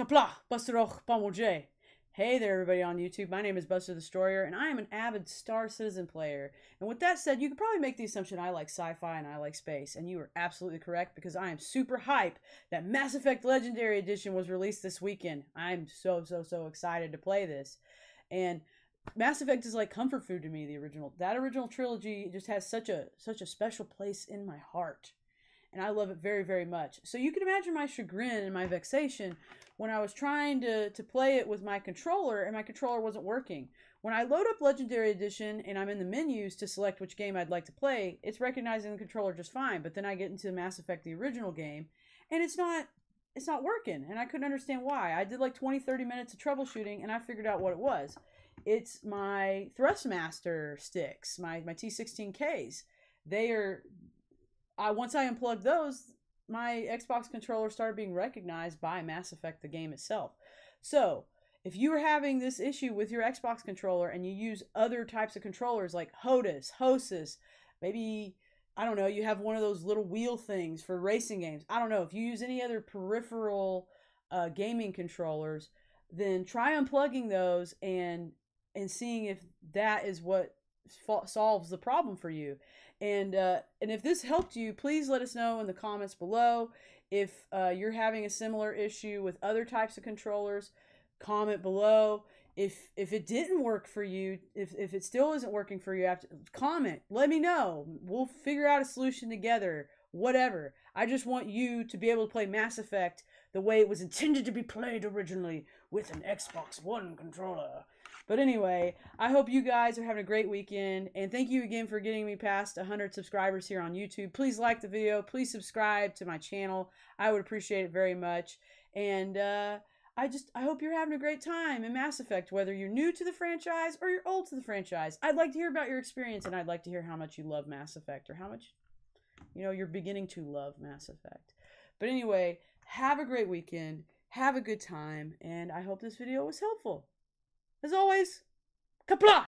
Kapla, Busteroch, Pomel Hey there, everybody on YouTube. My name is Buster Destroyer, and I am an avid Star Citizen player. And with that said, you could probably make the assumption I like sci-fi and I like space, and you are absolutely correct because I am super hype that Mass Effect Legendary Edition was released this weekend. I'm so so so excited to play this, and Mass Effect is like comfort food to me. The original, that original trilogy, just has such a such a special place in my heart and I love it very, very much. So you can imagine my chagrin and my vexation when I was trying to, to play it with my controller and my controller wasn't working. When I load up Legendary Edition and I'm in the menus to select which game I'd like to play, it's recognizing the controller just fine. But then I get into Mass Effect, the original game, and it's not it's not working. And I couldn't understand why. I did like 20, 30 minutes of troubleshooting and I figured out what it was. It's my Thrustmaster sticks, my, my T16Ks. They are I once I unplugged those, my Xbox controller started being recognized by Mass Effect, the game itself. So, if you are having this issue with your Xbox controller and you use other types of controllers like HOTAS, HOSAS, maybe, I don't know, you have one of those little wheel things for racing games. I don't know. If you use any other peripheral uh, gaming controllers, then try unplugging those and and seeing if that is what solves the problem for you. And uh, and if this helped you, please let us know in the comments below. If uh, you're having a similar issue with other types of controllers, comment below. If if it didn't work for you, if, if it still isn't working for you, after comment. Let me know. We'll figure out a solution together. Whatever. I just want you to be able to play Mass Effect the way it was intended to be played originally with an Xbox One controller. But anyway, I hope you guys are having a great weekend. And thank you again for getting me past 100 subscribers here on YouTube. Please like the video. Please subscribe to my channel. I would appreciate it very much. And uh, I just I hope you're having a great time in Mass Effect, whether you're new to the franchise or you're old to the franchise. I'd like to hear about your experience, and I'd like to hear how much you love Mass Effect or how much you know you're beginning to love Mass Effect. But anyway, have a great weekend. Have a good time, and I hope this video was helpful. As always, kapla!